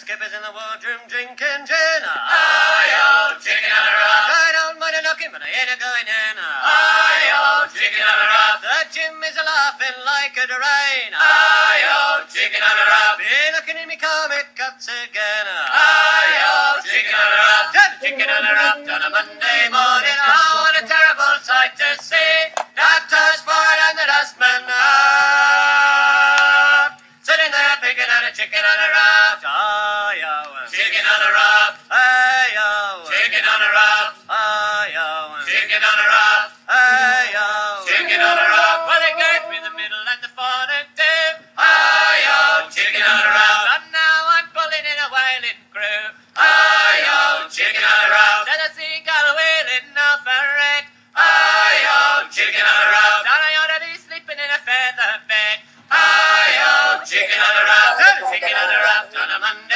skippers in the wardroom drinking gin. Ah, Aye-oh, chicken on a raft. I don't mind a knocking, but I ain't a going in. Ah, Aye-oh, chicken on a raft. The Jim is a laughing like a rain. Aye-oh, ah, chicken on a raft. Be looking in me Comic Cuts again. Aye-oh, chicken on a raft. Chicken on a raft on a Monday morning. Chicken on a raft. Well, they gave me the middle and the forward tip. Eh? Aye-oh, chicken on a raft. And now I'm pulling in a whaling crew. Aye-oh, chicken on a raft. And a seagull whaling off a wreck. Aye-oh, chicken on a raft. And I ought to be sleeping in a feather bed. Aye-oh, chicken on a raft. Chicken on a raft on a Monday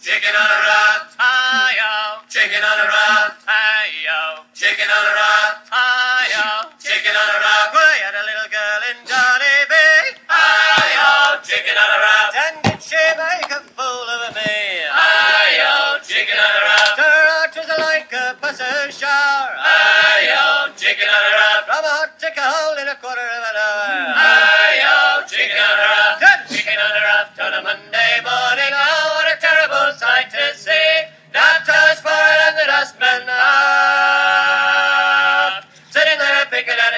Chicken on a rock. Aye-oh. Chicken on a rock. Aye-oh. Chicken on a rock. Aye-oh. Chicken on a rock. I had a little girl in Johnny Bay. Aye-oh, chicken on a rock. And did she make a fool of me? Aye-oh, chicken on a raft. Her heart was like a buzzer's shower.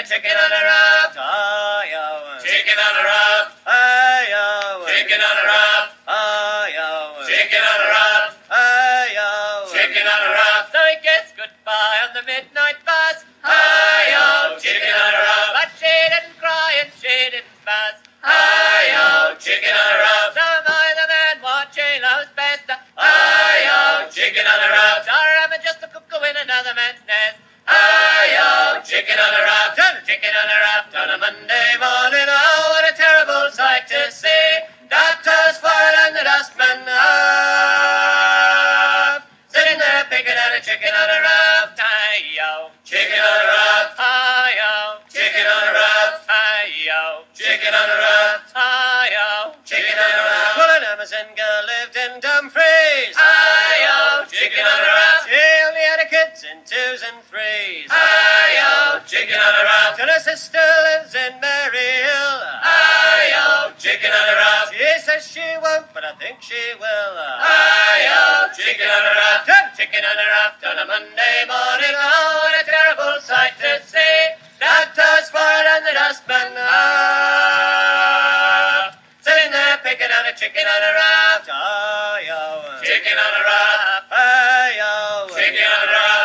A chicken on a raft. Oh. Chicken on a raft. Oh. Chicken on a raft. Oh. Chicken on a raft. Chicken on a raft. So I guess goodbye on the midnight Monday morning. Oh, what a terrible sight to see. Doctors for and the dustman aft. Sitting there picking at a chicken on a raft. Aye-yo. Chicken on a raft. Aye-yo. Chicken on a raft. Aye-yo. Chicken on a raft. Aye-yo. Chicken on a raft. Well, an Amazon girl lived in Dumfries. Aye-oh, threes. Aye-oh, chicken on a raft. Till her sister lives in Maryhill. Aye-oh, chicken on a raft. She says she won't, but I think she will. Aye-oh, chicken on a raft. Turn chicken on a raft on a Monday morning. Oh, what a terrible sight to see. Doctors for and the dustman aft. Sitting there picking on a chicken on a raft. Oh. Chicken on a raft. Aye, oh. Chicken on a raft.